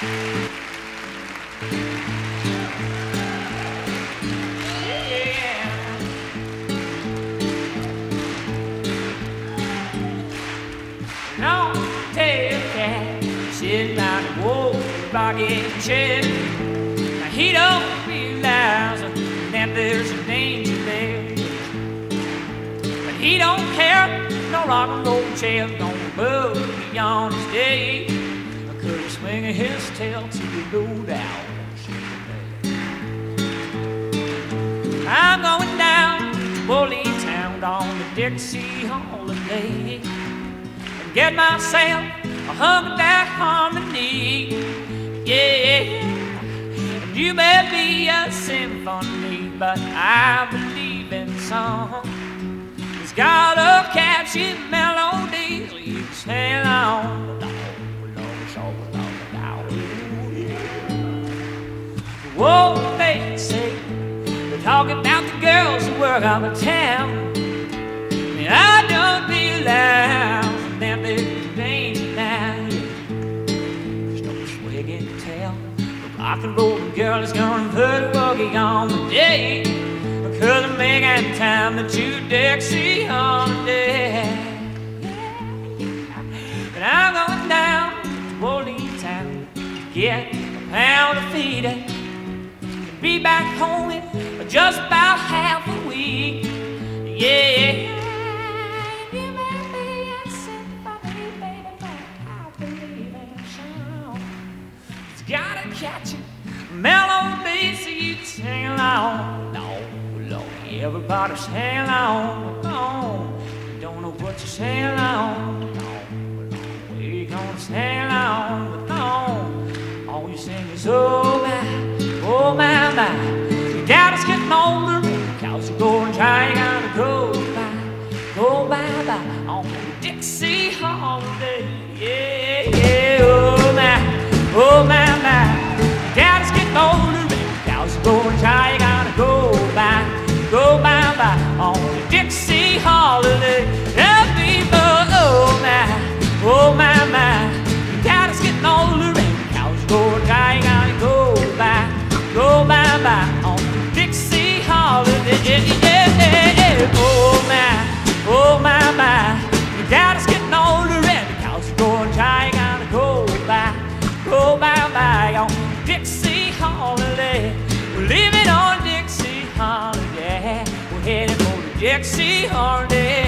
Chair. Now he don't realize that there's a danger there. But he don't care, no rock and roll chair's gonna move beyond his day. Swinging his tail to the low down. I'm going down to Bully Town on the Dixie holiday and get myself a that harmony. Yeah, and you may be a symphony, but I believe in song. It's got a catchy melody, you can Whoa, they say they're talking about the girls who work on the town. And I don't realize that there's danger now. There's no swag in town. The rock and roll girl is gonna put a boogie on the day. Because I'm making time to you Dixie holiday. And I'm going down to Orleans town to get a pound of feed be back home in just about half a week. Yeah. You may be a symphony, baby, I believe in sound. It's gotta catch a melody so you sing along. No, Lord, everybody sing along. No, you don't know what you're singing along. No, Lord, we gonna sing along. But no, all you sing is oh my. Oh my my, your daddy's getting older, cows are going dry, you gotta go by, go bye bye on the Dixie holiday. Yeah, yeah, oh my, oh my my, your daddy's getting older, cows are going dry, you gotta go by, go bye bye on the Dixie holiday. On Dixie holiday. Yeah. Oh my, oh my my, getting are going go by, go bye bye on Dixie holiday. We're leaving on Dixie holiday. We're heading for the Dixie holiday.